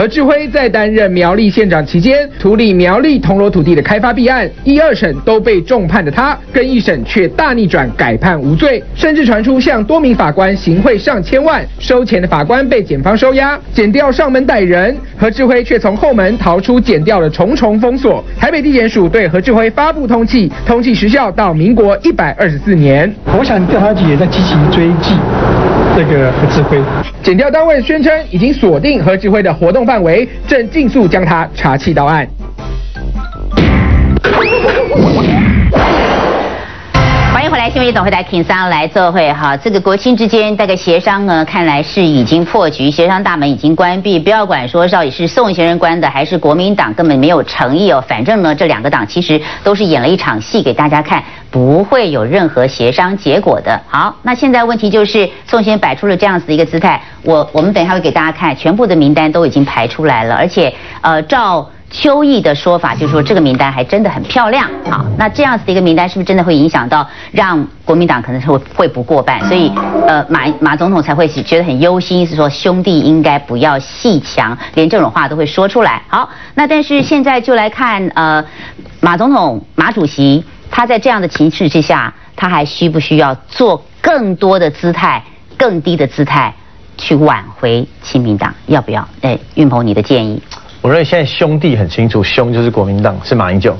何志辉在担任苗栗县长期间，处理苗栗铜锣土地的开发弊案，一二审都被重判的他，跟一审却大逆转改判无罪，甚至传出向多名法官行贿上千万，收钱的法官被检方收押，检调上门逮人，何志辉却从后门逃出检掉了重重封锁。台北地检署对何志辉发布通缉，通缉时效到民国一百二十四年。我想调查局也在积极追击这个何志辉。检调单位宣称已经锁定何志辉的活动范围，正尽速将他查缉到案。来，新闻夜总会的 King 三来做会哈。这个国庆之间大概协商呢，看来是已经破局，协商大门已经关闭。不要管说到底是宋先生关的，还是国民党根本没有诚意哦。反正呢，这两个党其实都是演了一场戏给大家看，不会有任何协商结果的。好，那现在问题就是宋先生摆出了这样子的一个姿态，我我们等一下会给大家看，全部的名单都已经排出来了，而且呃照。邱毅的说法就是说，这个名单还真的很漂亮。啊，那这样子的一个名单，是不是真的会影响到让国民党可能是会会不过半？所以，呃，马马总统才会觉得很忧心，是说兄弟应该不要戏强，连这种话都会说出来。好，那但是现在就来看，呃，马总统马主席他在这样的情势之下，他还需不需要做更多的姿态、更低的姿态去挽回亲民党？要不要？哎，运鹏，你的建议？我认为现在兄弟很清楚，兄就是国民党，是马英九，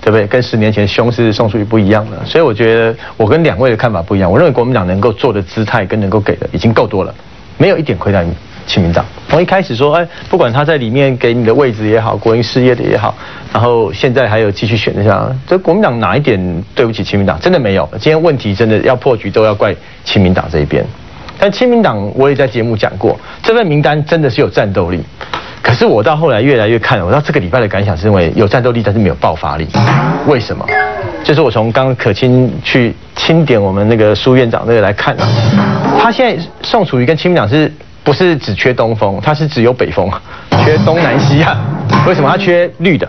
对不对？跟十年前兄是宋楚瑜不一样的，所以我觉得我跟两位的看法不一样。我认为国民党能够做的姿态跟能够给的已经够多了，没有一点亏待亲民党。从一开始说，哎，不管他在里面给你的位置也好，国营事业的也好，然后现在还有继续选的下，这国民党哪一点对不起亲民党？真的没有。今天问题真的要破局，都要怪亲民党这一边。但亲民党我也在节目讲过，这份名单真的是有战斗力。可是我到后来越来越看，我到这个礼拜的感想是因为有战斗力，但是没有爆发力。为什么？就是我从刚可清去清点我们那个苏院长那个来看啊，他现在宋楚瑜跟亲民党是不是只缺东风？他是只有北风，缺东南西啊。为什么他缺绿的？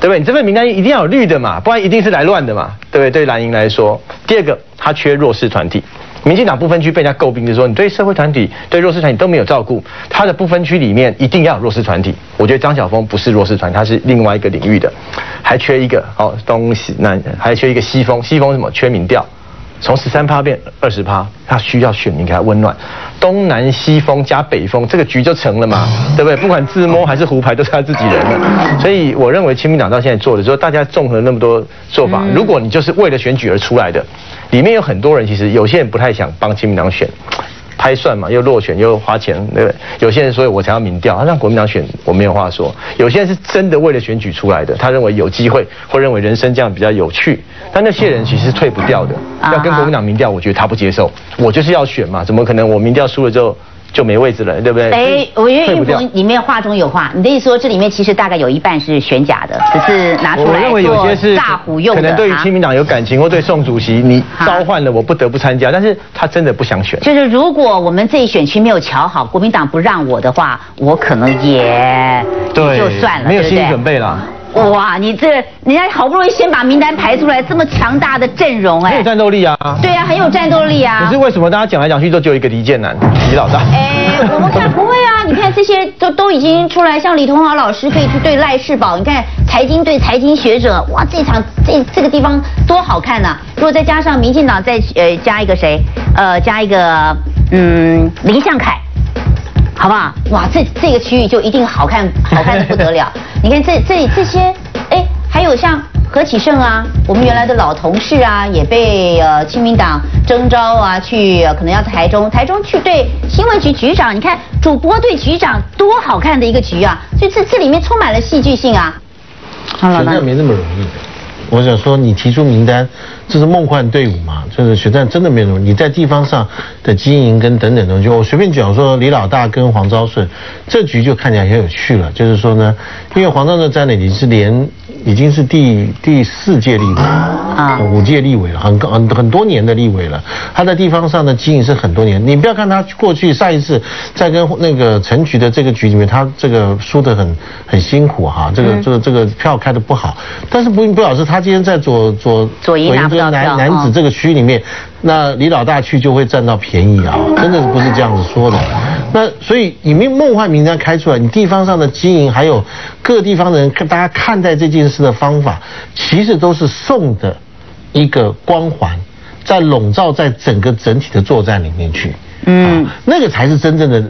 对不对？你这份名单一定要有绿的嘛，不然一定是来乱的嘛，对不对？对蓝营来说，第二个他缺弱势团体。民进党不分区被人家诟病，就是说你对社会团体、对弱势团体都没有照顾。他的不分区里面一定要有弱势团体。我觉得张晓峰不是弱势团，他是另外一个领域的，还缺一个哦东西南，还缺一个西风。西风什么？缺民调。从十三趴变二十趴，他需要选民给他温暖，东南西风加北风，这个局就成了嘛，对不对？不管自摸还是胡牌，都是他自己人的。所以我认为亲民党到现在做的，说大家综合那么多做法，如果你就是为了选举而出来的，里面有很多人其实有些人不太想帮亲民党选。拍算嘛，又落选又花钱，对不对？有些人所以我才要民调，他让国民党选，我没有话说。有些人是真的为了选举出来的，他认为有机会，或认为人生这样比较有趣。但那些人其实是退不掉的，要跟国民党民调，我觉得他不接受。我就是要选嘛，怎么可能我民调输了之后？就没位置了，对不对？哎，我因为运鹏里面话中有话，你的意思说这里面其实大概有一半是选假的，只是拿出来我认为有些是大虎用的。可能对于亲民党有感情，或对宋主席你召唤了我不得不参加，但是他真的不想选。就是如果我们这一选区没有瞧好，国民党不让我的话，我可能也就算了，没有心理准备了。哇，你这人家好不容易先把名单排出来，这么强大的阵容，哎，很有战斗力啊。对啊，很有战斗力啊。可是为什么大家讲来讲去都只有一个李建南，李老大？哎，我们看不会啊，你看这些都都已经出来，像李同豪老师可以去对赖世宝，你看财经对财经学者，哇，这场这这个地方多好看呐！如果再加上民进党再呃加一个谁，呃加一个嗯林向凯。好不好？哇，这这个区域就一定好看，好看的不得了。你看这这里这些，哎，还有像何启胜啊，我们原来的老同事啊，也被呃亲民党征召啊，去可能要台中，台中去对新闻局局长。你看主播对局长多好看的一个局啊！所以这这里面充满了戏剧性啊。好了，那没那么容易。我想说，你提出名单。这是梦幻队伍嘛？就是选战真的没有你在地方上的经营跟等等东西，我随便讲说李老大跟黄昭顺，这局就看起来很有趣了。就是说呢，因为黄昭顺在那里是连已经是第第四届立委啊，五届立委了，很很很多年的立委了。他在地方上的经营是很多年。你不要看他过去上一次在跟那个陈局的这个局里面，他这个输得很很辛苦哈，这个这个这个票开的不好。但是不不表示他今天在左左左营拿。男男子这个区里面，那李老大去就会占到便宜啊，真的是不是这样子说的？那所以你们梦幻名单开出来，你地方上的经营，还有各地方的人看大家看待这件事的方法，其实都是送的一个光环，在笼罩在整个整体的作战里面去。嗯，那个才是真正的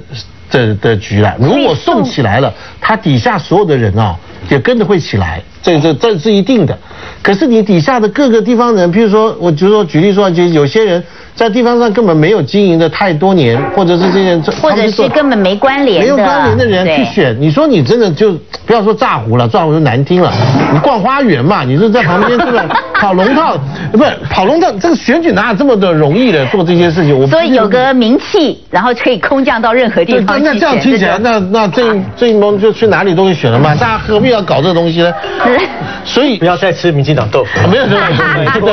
的的局了。如果送起来了，他底下所有的人啊，也跟着会起来，这这这是一定的。可是你底下的各个地方人，譬如说，我就说举例说，就有些人。在地方上根本没有经营的太多年，或者是这些，或者是根本没关联没有关联的人去选，你说你真的就不要说炸糊了，炸糊就难听了。你逛花园嘛，你是在旁边是吧？跑龙套，不是跑龙套，这个选举哪有这么的容易的做这些事情？我所以有个名气，然后可以空降到任何地方那这样听起来，那那这这一帮就去哪里都可以选了嘛？大家何必要搞这个东西呢？所以不要再吃民进党豆腐，没有没有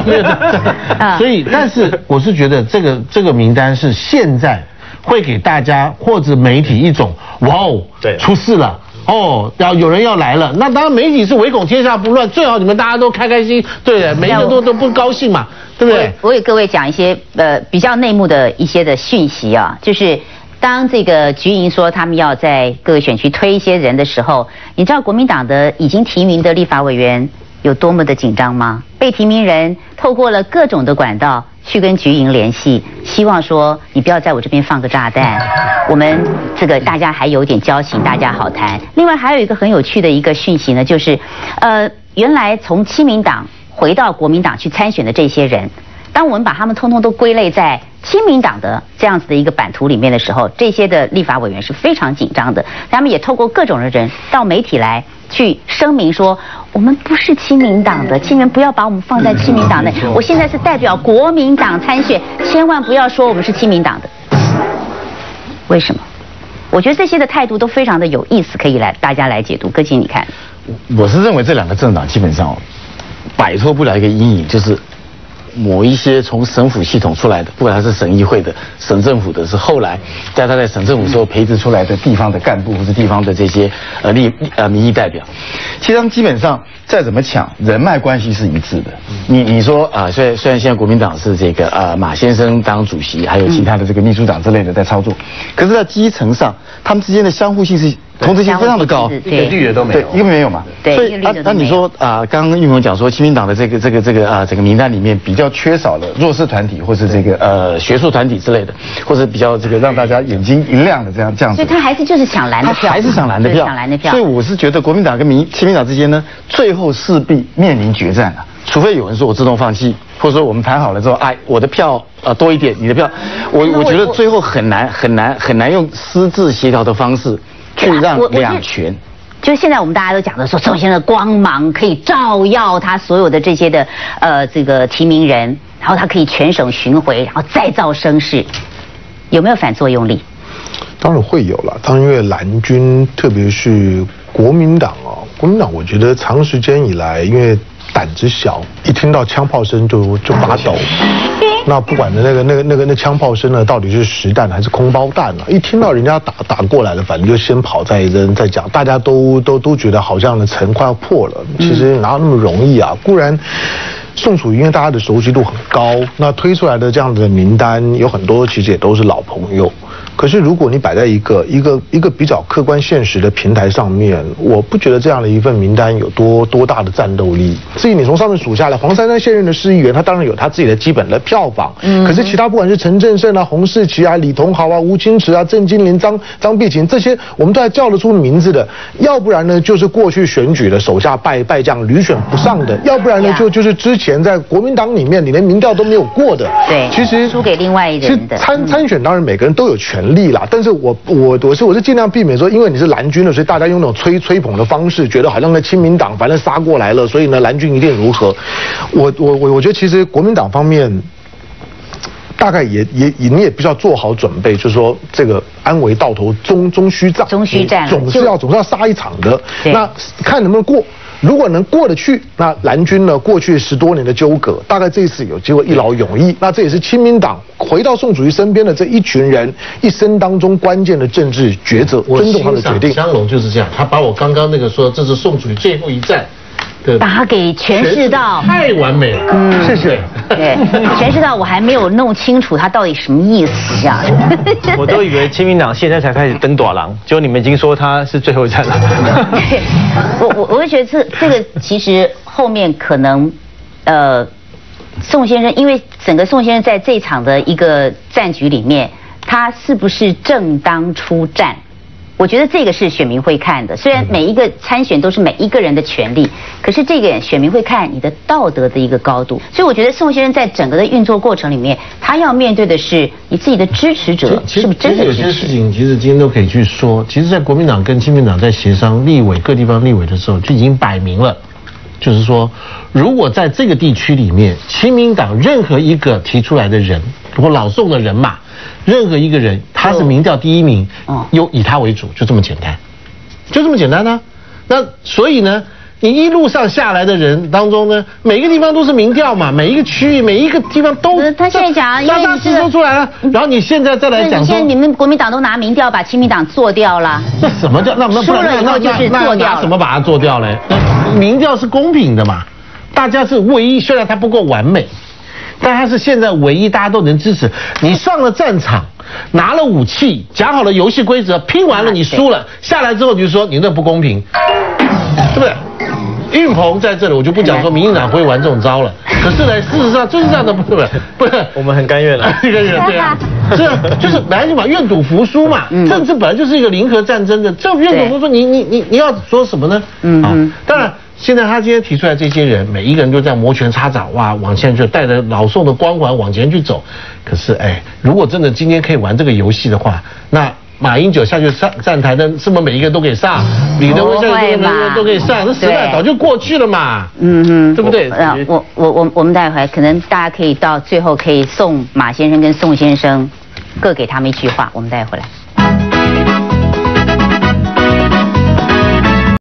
没有。所以，但是我是觉得。这个这个名单是现在会给大家或者媒体一种哇哦，对，出事了哦，要有人要来了。那当然媒体是唯恐天下不乱，最好你们大家都开开心，对，每一个都都不高兴嘛，对不对？我给各位讲一些呃比较内幕的一些的讯息啊，就是当这个菊营说他们要在各个选区推一些人的时候，你知道国民党的已经提名的立法委员有多么的紧张吗？被提名人透过了各种的管道。去跟菊营联系，希望说你不要在我这边放个炸弹，我们这个大家还有点交情，大家好谈。另外还有一个很有趣的一个讯息呢，就是，呃，原来从亲民党回到国民党去参选的这些人，当我们把他们通通都归类在亲民党的这样子的一个版图里面的时候，这些的立法委员是非常紧张的，他们也透过各种的人到媒体来。去声明说，我们不是亲民党的，亲人不要把我们放在亲民党内。我现在是代表国民党参选，千万不要说我们是亲民党的。为什么？我觉得这些的态度都非常的有意思，可以来大家来解读。歌姬，你看，我是认为这两个政党基本上摆脱不了一个阴影，就是。某一些从省府系统出来的，不管他是省议会的、省政府的，是后来在他在省政府时候培植出来的地方的干部或是地方的这些呃立呃民意代表，其实他们基本上再怎么抢，人脉关系是一致的。你你说啊，虽然虽然现在国民党是这个呃马先生当主席，还有其他的这个秘书长之类的在操作，可是，在基层上，他们之间的相互性是。同质性非常的高，一个绿的都没有，一个没有嘛。所以啊，那你说啊，刚刚玉鹏讲说，亲民党的这个这个这个啊，整个名单里面比较缺少了弱势团体，或是这个呃学术团体之类的，或者比较这个让大家眼睛一亮的这样这样子。所以他还是就是抢蓝的票，还是抢蓝的票，抢蓝的票。所以我是觉得国民党跟民亲民党之间呢，最后势必面临决战了。除非有人说我自动放弃，或者说我们谈好了之后，哎，我的票呃多一点，你的票，我我觉得最后很难很难很难用私自协调的方式。去让两权，就现在我们大家都讲的说，首先的光芒可以照耀他所有的这些的呃这个提名人，然后他可以全省巡回，然后再造声势，有没有反作用力？当然会有了，当然因为蓝军，特别是国民党啊，国民党我觉得长时间以来，因为胆子小，一听到枪炮声就就发抖。那不管的那个那个那个那枪炮声呢，到底是实弹还是空包弹呢？一听到人家打打过来了，反正就先跑再扔再讲，大家都都都觉得好像呢城快要破了。其实哪有那么容易啊？固然宋楚瑜因为大家的熟悉度很高，那推出来的这样的名单有很多，其实也都是老朋友。可是，如果你摆在一个一个一个比较客观现实的平台上面，我不觉得这样的一份名单有多多大的战斗力。至于你从上面数下来，黄珊珊现任的市议员，他当然有他自己的基本的票房。嗯。可是其他不管是陈振胜啊、洪世奇啊、李同豪啊、吴清池啊、郑金玲、张张碧琴这些，我们都还叫得出名字的。要不然呢，就是过去选举的手下败败将屡选不上的；要不然呢，就就是之前在国民党里面你连民调都没有过的。对。其实输给另外一人的。参参选当然每个人都有权。力啦，但是我我我是我是尽量避免说，因为你是蓝军的，所以大家用那种吹吹捧的方式，觉得好像那亲民党反正杀过来了，所以呢蓝军一定如何？我我我我觉得其实国民党方面大概也也你也必须要做好准备，就是说这个安危到头终终须战，终须战总是要总是要杀一场的。那看能不能过。如果能过得去，那蓝军呢？过去十多年的纠葛，大概这一次有机会一劳永逸。那这也是亲民党回到宋楚瑜身边的这一群人一生当中关键的政治抉择，尊重他的决定。香龙就是这样，他把我刚刚那个说这是宋楚瑜最后一战，把它给诠释到太完美了。嗯，谢谢。对，诠释到我还没有弄清楚他到底什么意思这样。我都以为亲民党现在才开始登短廊，结果你们已经说他是最后一战了。我我我会觉得这这个其实后面可能，呃，宋先生因为整个宋先生在这场的一个战局里面，他是不是正当出战？我觉得这个是选民会看的，虽然每一个参选都是每一个人的权利，可是这个选民会看你的道德的一个高度。所以我觉得宋先生在整个的运作过程里面，他要面对的是你自己的支持者是不是真的有些事情其实今天都可以去说。其实，在国民党跟亲民党在协商立委各地方立委的时候，就已经摆明了，就是说，如果在这个地区里面，亲民党任何一个提出来的人或老宋的人马。任何一个人，他是民调第一名，又以他为主，就这么简单，就这么简单呢。那所以呢，你一路上下来的人当中呢，每一个地方都是民调嘛，每一个区域、每一个地方都他现在讲，大家实说出来了。然后你现在再来讲现在，你们国民党都拿民调把亲民党做掉了。那什么叫那那输了以后就是做掉？什么把它做掉嘞？民调是公平的嘛，大家是唯一，虽然它不够完美。但他是现在唯一大家都能支持。你上了战场，拿了武器，讲好了游戏规则，拼完了你输了，下来之后你就说你那不公平，对不对？运鹏在这里，我就不讲说民进党不会玩这种招了。可是呢，事实上就是这样的，不是不是，我们很甘愿了，甘愿对啊，这样就是本来就嘛，愿赌服输嘛。政治本来就是一个零和战争的，这愿赌服输，你你你你要说什么呢？嗯，当然。现在他今天提出来这些人，每一个人都在摩拳擦掌，哇，往前去带着老宋的光环往前去走。可是，哎，如果真的今天可以玩这个游戏的话，那马英九下去上站台的，是不是每一个都可以上？李登辉下去都可以上？那时代早就过去了嘛。嗯哼，对不对？我我我我们待会可能大家可以到最后可以送马先生跟宋先生各给他们一句话，我们待会回来。